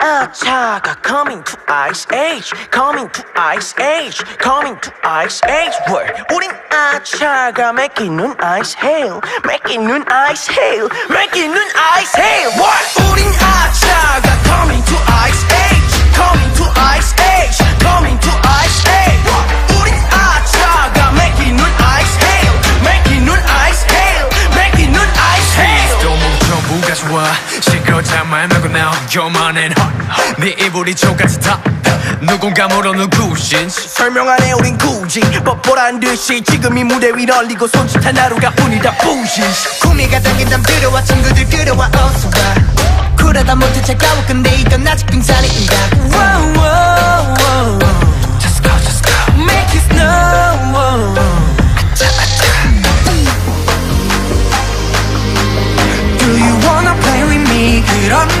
아차가 coming to ice age coming to ice age coming to ice age 월 우린 아차가 맥기는 ice hail 맥기는 ice hail 맥기는 ice hail 월 우린 아 실거자만 말고 나 요만한 네 이불이 저같이 다 누군가 물어 누구신지 설명 안 해 우린 굳이. 뻔뻔한 듯이 지금 이 무대 위 널리고 손짓한 하루가 뿐이다 부시. 구미가 당긴 담 들어와 친구들 끌어와 어서 와. 그러다 못해 차가워 근데 이건 아직 빙산이다. Wow, wow, wow. Miran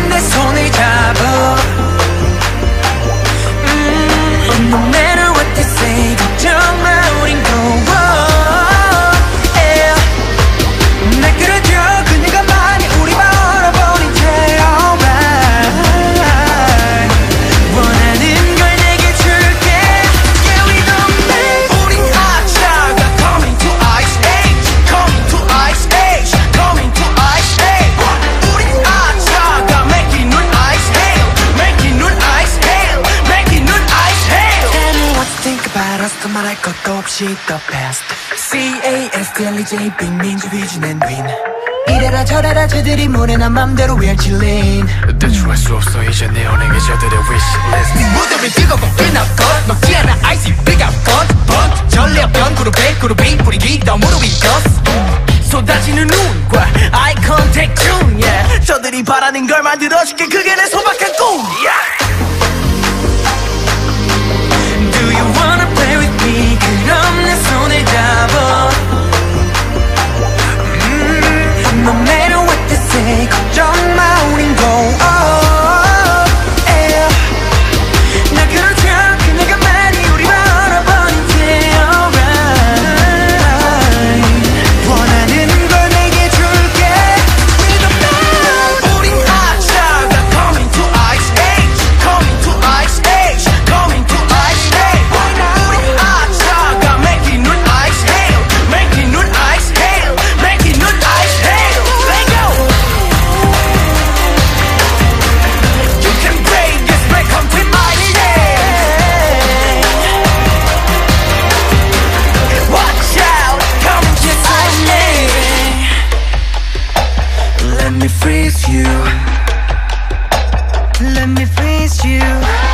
더 말할 것도 없이 the best C-A-S-T-L-E-J 빅민주 위주는 win 이래라 저래라 쟤들이 뭐래난 맘대로 we're chillin' 대충할 수 없어 이제 내 연예계 저들의 wish list 무덤이 뜨겁고 끝났건 녹지 않아 아이스 뜨겁건 번 전례없던 그룹의 그룹이 더 무릎이 꼈어 쏟아지는 눈과 eye contact 중 yeah. 저들이 바라는 걸 만들어줄게. 그게 내 소박한 꿈 Let me face you.